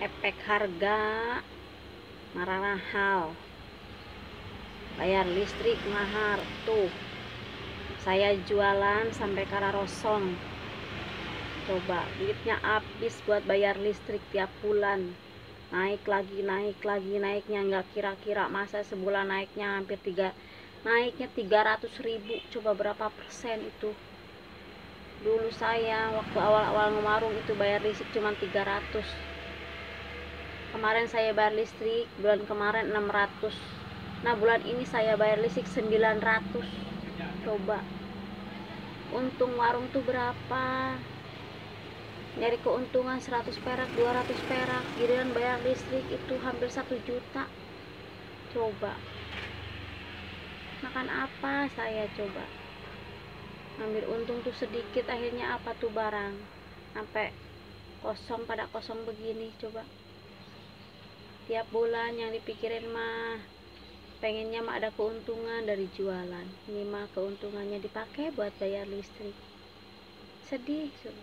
efek harga marah mahal bayar listrik mahal. Tuh saya jualan sampai karena rosong. Coba duitnya habis buat bayar listrik tiap bulan. Naik lagi naik lagi naiknya nggak kira-kira masa sebulan naiknya hampir tiga naiknya 300 ribu. Coba berapa persen itu? Dulu saya waktu awal-awal ngemarung itu bayar listrik cuma 300 kemarin saya bayar listrik bulan kemarin 600 nah bulan ini saya bayar listrik 900 coba. Untung warung tuh berapa? Nyari keuntungan 100 perak 200 perak. Giliran bayar listrik itu hampir 1 juta. Coba. Makan apa saya coba? Ngambil untung tuh sedikit akhirnya apa tuh barang? Sampai kosong pada kosong begini coba tiap bulan yang dipikirin mah pengennya mah ada keuntungan dari jualan. Ini mah keuntungannya dipakai buat bayar listrik. Sedih coba